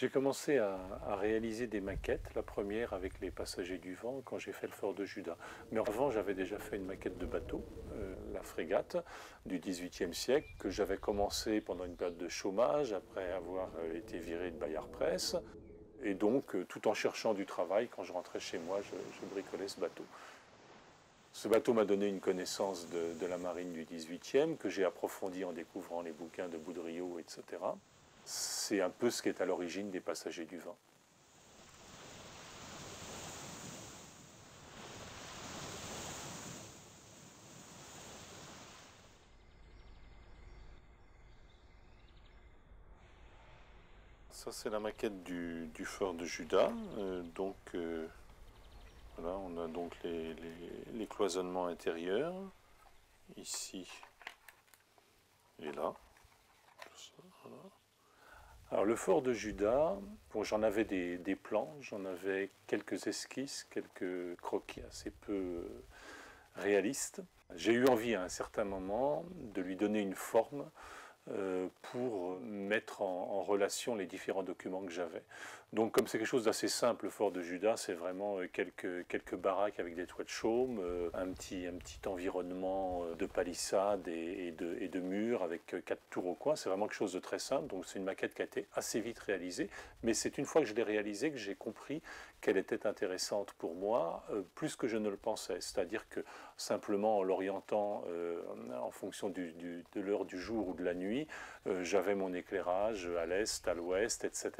J'ai commencé à, réaliser des maquettes, la première avec les passagers du vent quand j'ai fait le fort de Judas. Mais avant, j'avais déjà fait une maquette de bateau, euh, la frégate du XVIIIe siècle, que j'avais commencé pendant une période de chômage après avoir euh, été viré de Bayard Presse. Et donc, euh, tout en cherchant du travail, quand je rentrais chez moi, je, bricolais ce bateau. Ce bateau m'a donné une connaissance de, de, la marine du XVIIIe que j'ai approfondie en découvrant les bouquins de Boudriot, etc c'est un peu ce qui est à l'origine des passagers du vent. Ça c'est la maquette du, fort de Judas. Euh, donc euh, voilà, on a donc les, cloisonnements intérieurs. Ici et là. Alors le fort de Judas, bon, j'en avais des, plans, j'en avais quelques esquisses, quelques croquis assez peu euh, réalistes. J'ai eu envie à un certain moment de lui donner une forme pour mettre en, relation les différents documents que j'avais. Donc comme c'est quelque chose d'assez simple, le fort de Judas, c'est vraiment euh, quelques, quelques baraques avec des toits de chaume, euh, un, petit, un petit environnement de palissades et, de, et de murs avec quatre tours au coin. C'est vraiment quelque chose de très simple, donc c'est une maquette qui a été assez vite réalisée, mais c'est une fois que je l'ai réalisée que j'ai compris qu'elle était intéressante pour moi, plus que je ne le pensais. C'est-à-dire que simplement en l'orientant en fonction du, de l'heure du jour ou de la nuit, euh, j'avais mon éclairage à l'est, à l'ouest, etc.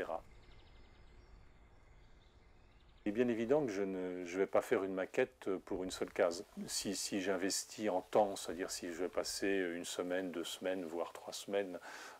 Il est bien évident que je ne vais pas faire une maquette pour une seule case. Si, si j'investis en temps, c'est-à-dire si je vais passer une semaine, deux semaines, voire trois semaines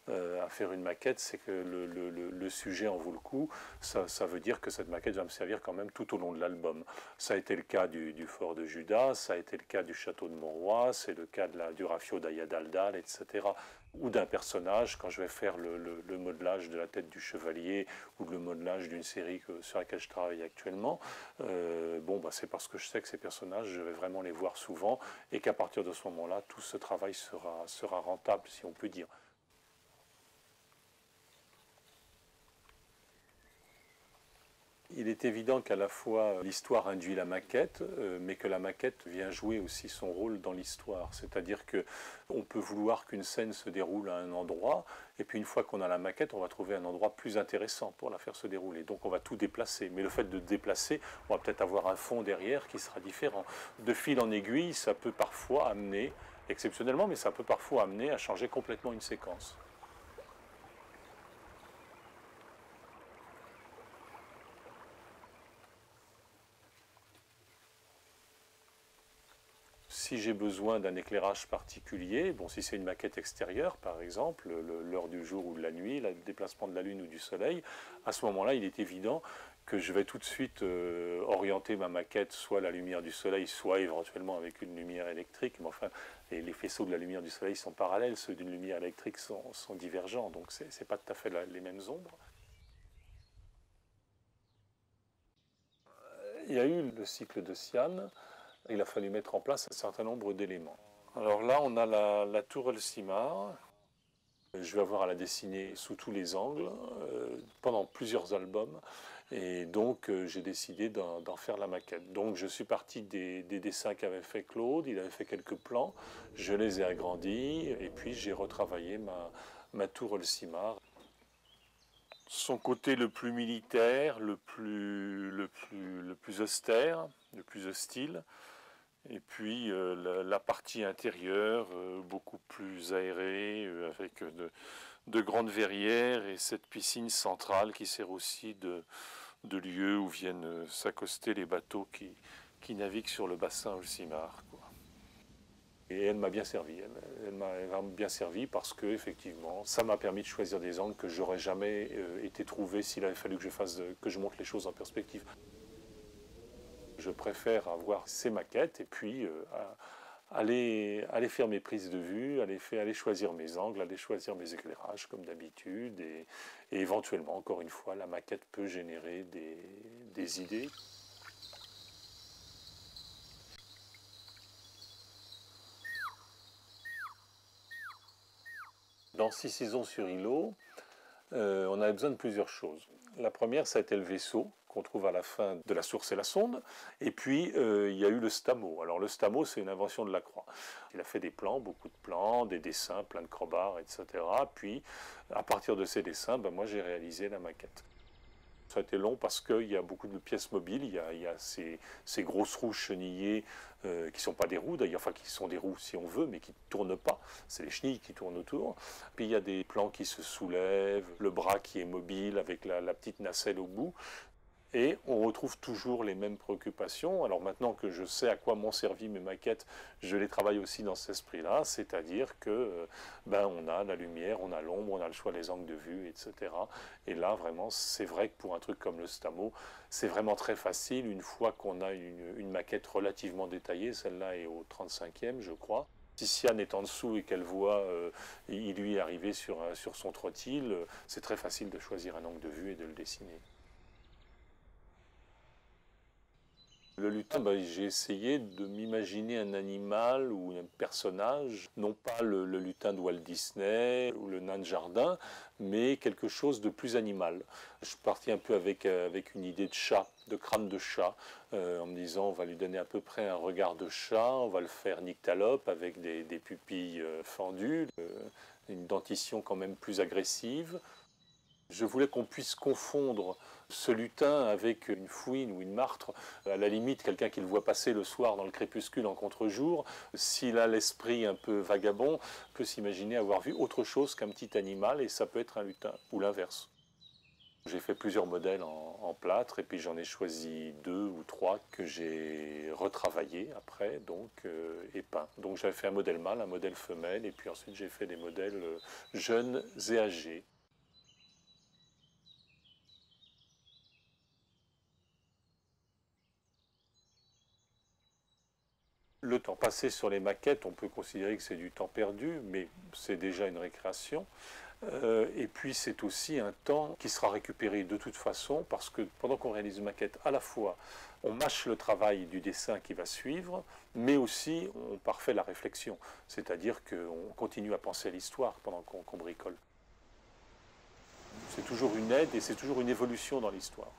à faire une maquette, c'est que le, sujet en vaut le coup. Ça, veut dire que cette maquette va me servir quand même tout au long de l'album. Ça a été le cas du, fort de Judas, ça a été le cas du château de Montroy, c'est le cas de la, du Rafio d'Ayadaldal, etc. Ou d'un personnage, quand je vais faire le, modelage de la tête du chevalier ou le modelage d'une série sur laquelle je travaille actuellement. Euh, bon, bah, c'est parce que je sais que ces personnages, je vais vraiment les voir souvent et qu'à partir de ce moment-là, tout ce travail sera rentable, si on peut dire. Il est évident qu'à la fois l'histoire induit la maquette, euh, mais que la maquette vient jouer aussi son rôle dans l'histoire. C'est-à-dire que on peut vouloir qu'une scène se déroule à un endroit, et puis une fois qu'on a la maquette, on va trouver un endroit plus intéressant pour la faire se dérouler. Donc on va tout déplacer. Mais le fait de déplacer, on va peut-être avoir un fond derrière qui sera différent. De fil en aiguille, ça peut parfois amener, exceptionnellement, mais ça peut parfois amener à changer complètement une séquence. Si j'ai besoin d'un éclairage particulier, bon, si c'est une maquette extérieure, par exemple, l'heure du jour ou de la nuit, le déplacement de la Lune ou du Soleil, à ce moment-là, il est évident que je vais tout de suite euh, orienter ma maquette soit à la lumière du Soleil, soit éventuellement avec une lumière électrique. Mais enfin, les, faisceaux de la lumière du Soleil sont parallèles, ceux d'une lumière électrique sont, divergents, donc ce n'est pas tout à fait les mêmes ombres. Il y a eu le cycle de Sian, il a fallu mettre en place un certain nombre d'éléments. Alors là, on a la, tour Elsimar. Je vais avoir à la dessiner sous tous les angles euh, pendant plusieurs albums et donc euh, j'ai décidé d'en faire la maquette. Donc je suis parti des, dessins qu'avait fait Claude, il avait fait quelques plans, je les ai agrandis et puis j'ai retravaillé ma, ma tour Elsimar. Son côté le plus militaire, le plus, austère, le plus hostile, et puis euh, la, partie intérieure, euh, beaucoup plus aérée, euh, avec de, grandes verrières et cette piscine centrale qui sert aussi de, lieu où viennent s'accoster les bateaux qui, naviguent sur le bassin Ulcimar. Et elle m'a bien servi, elle, m'a bien parce que effectivement, ça m'a permis de choisir des angles que j'aurais jamais été trouvé s'il avait fallu que je fasse, que je monte les choses en perspective. Je préfère avoir ces maquettes et puis euh, aller, faire mes prises de vue, aller, faire, aller choisir mes angles, aller choisir mes éclairages comme d'habitude. Et, éventuellement, encore une fois, la maquette peut générer des idées. Dans Six saisons sur îlot, euh, on avait besoin de plusieurs choses. La première, ça a été le vaisseau qu'on trouve à la fin de la source et la sonde. Et puis, euh, il y a eu le stamo. Alors, le stamo, c'est une invention de la Croix. Il a fait des plans, beaucoup de plans, des dessins, plein de crobards, etc. Puis, à partir de ces dessins, ben, moi, j'ai réalisé la maquette. Ça a été long parce qu'il y a beaucoup de pièces mobiles. Il y a, ces, grosses roues chenillées euh, qui ne sont pas des roues d'ailleurs, enfin qui sont des roues si on veut, mais qui ne tournent pas. C'est les chenilles qui tournent autour. Puis il y a des plans qui se soulèvent, le bras qui est mobile avec la petite nacelle au bout. Et on retrouve toujours les mêmes préoccupations. Alors maintenant que je sais à quoi m'ont servi mes maquettes, je les travaille aussi dans cet esprit-là, c'est-à-dire que euh, ben, on a la lumière, on a l'ombre, on a le choix des angles de vue, etc. Et là, vraiment, c'est vrai que pour un truc comme le Stamo, c'est vraiment très facile une fois qu'on a une, maquette relativement détaillée. Celle-là est au 35e, je crois. Si Sian est en dessous et qu'elle voit euh, il lui arriver sur, sur son trottil, euh, c'est très facile de choisir un angle de vue et de le dessiner. Le lutin, bah, j'ai essayé de m'imaginer un animal ou un personnage, non pas le, lutin de Walt Disney ou le nain de jardin, mais quelque chose de plus animal. Je suis parti un peu avec, euh, avec une idée de chat, de crâne de chat, euh, en me disant on va lui donner à peu près un regard de chat, on va le faire nyctalope avec des, pupilles euh, fendues, une dentition quand même plus agressive. Je voulais qu'on puisse confondre ce lutin avec une fouine ou une martre, à la limite quelqu'un qui le voit passer le soir dans le crépuscule en contre-jour, s'il a l'esprit un peu vagabond, peut s'imaginer avoir vu autre chose qu'un petit animal et ça peut être un lutin ou l'inverse. J'ai fait plusieurs modèles en, plâtre et puis j'en ai choisi deux ou trois que j'ai retravaillés après donc euh, et peints. Donc j'avais fait un modèle mâle, un modèle femelle et puis ensuite j'ai fait des modèles euh, jeunes et âgés. Le temps passé sur les maquettes, on peut considérer que c'est du temps perdu, mais c'est déjà une récréation. Euh, et puis c'est aussi un temps qui sera récupéré de toute façon, parce que pendant qu'on réalise une maquette, à la fois on mâche le travail du dessin qui va suivre, mais aussi on parfait la réflexion, c'est-à-dire qu'on continue à penser à l'histoire pendant qu'on bricole. C'est toujours une aide et c'est toujours une évolution dans l'histoire.